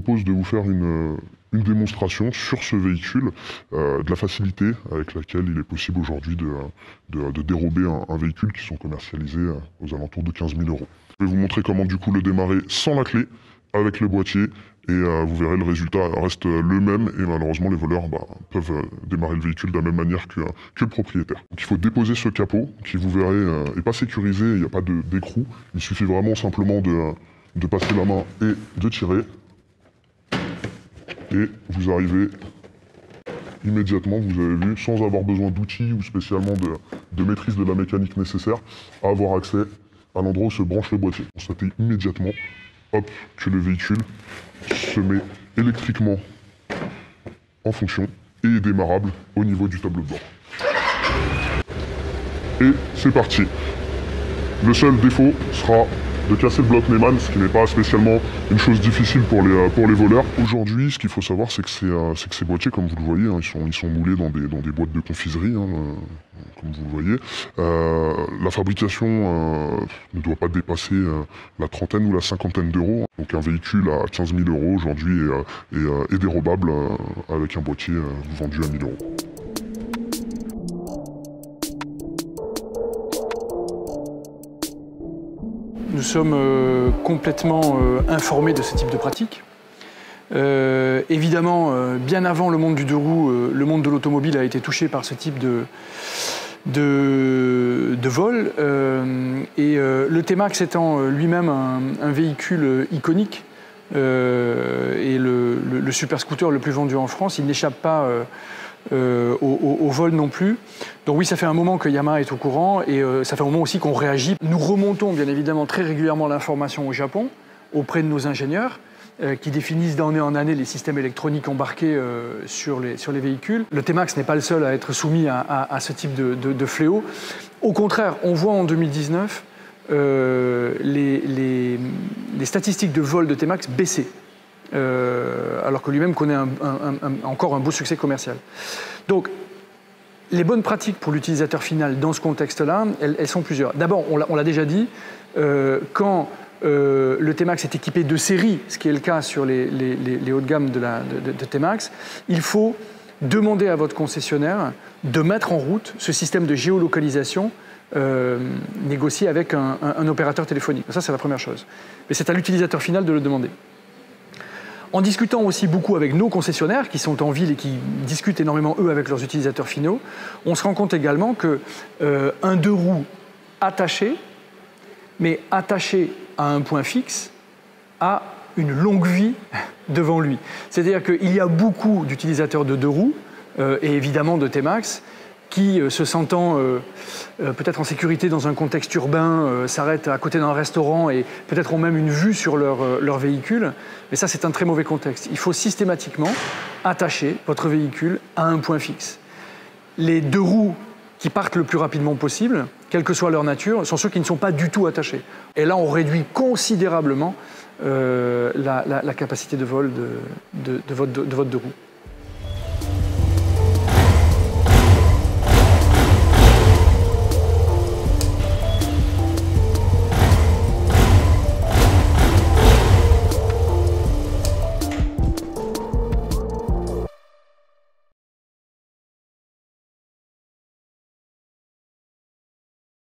propose de vous faire une, une démonstration sur ce véhicule euh, de la facilité avec laquelle il est possible aujourd'hui de, de- dérober un, véhicule qui sont commercialisés euh, aux alentours de 15 000 euros. Je vais vous montrer comment du coup le démarrer sans la clé, avec le boîtier, et euh, vous verrez le résultat reste le même, et malheureusement les voleurs bah, peuvent démarrer le véhicule de la même manière que, que le propriétaire. Donc il faut déposer ce capot, qui vous verrez n'est pas sécurisé, il n'y a pas d'écrou, il suffit vraiment simplement de, de passer la main et de tirer et vous arrivez immédiatement, vous avez vu, sans avoir besoin d'outils ou spécialement de, maîtrise de la mécanique nécessaire, à avoir accès à l'endroit où se branche le boîtier. Constatez immédiatement hop, que le véhicule se met électriquement en fonction et est démarrable au niveau du tableau de bord. Et c'est parti. Le seul défaut sera de casser le bloc Neyman, ce qui n'est pas spécialement une chose difficile pour les, euh, pour les voleurs. Aujourd'hui, ce qu'il faut savoir, c'est que, ces, euh, c'est que ces boîtiers, comme vous le voyez, hein, ils, sont, ils sont moulés dans des, dans des boîtes de confiserie, hein, euh, comme vous le voyez. La fabrication ne doit pas dépasser la trentaine ou la cinquantaine d'euros. Donc un véhicule à 15 000 euros aujourd'hui est, est, est dérobable avec un boîtier vendu à 1000 euros. Nous sommes euh, complètement euh, informés de ce type de pratique. Euh, évidemment, bien avant le monde du deux roues, le monde de l'automobile a été touché par ce type de, de, vol. Et le T-Max étant lui-même un, véhicule iconique et le, super scooter le plus vendu en France, il n'échappe pas au vol non plus. Donc oui, ça fait un moment que Yamaha est au courant et euh, ça fait un moment aussi qu'on réagit. Nous remontons bien évidemment très régulièrement l'information au Japon auprès de nos ingénieurs euh, qui définissent d'année en année les systèmes électroniques embarqués euh, sur, les, sur les véhicules. Le T-Max n'est pas le seul à être soumis à, ce type de, de- fléau. Au contraire, on voit en 2019 euh, les, les- les statistiques de vol de T-Max baisser. Alors que lui-même connaît encore un beau succès commercial. Donc, les bonnes pratiques pour l'utilisateur final dans ce contexte-là, elles, elles sont plusieurs. D'abord, on l'a- déjà dit, euh, quand euh, le T-Max est équipé de série, ce qui est le cas sur les, les- hauts de gamme de, la, il faut demander à votre concessionnaire de mettre en route ce système de géolocalisation euh, négocié avec un opérateur téléphonique. Ça, c'est la première chose. Mais c'est à l'utilisateur final de le demander. En discutant aussi beaucoup avec nos concessionnaires qui sont en ville et qui discutent énormément eux avec leurs utilisateurs finaux, on se rend compte également que euh, un deux roues attaché, mais attaché à un point fixe, a une longue vie devant lui. C'est-à-dire qu'il y a beaucoup d'utilisateurs de deux roues euh, et évidemment de T-Max qui, euh, se sentant euh, euh, peut-être en sécurité dans un contexte urbain, euh, s'arrêtent à côté d'un restaurant et peut-être ont même une vue sur leur, leur véhicule. Mais ça, c'est un très mauvais contexte. Il faut systématiquement attacher votre véhicule à un point fixe. Les deux roues qui partent le plus rapidement possible, quelle que soit leur nature, sont ceux qui ne sont pas du tout attachés. Et là, on réduit considérablement la, capacité de vol de votre, de votre deux roues.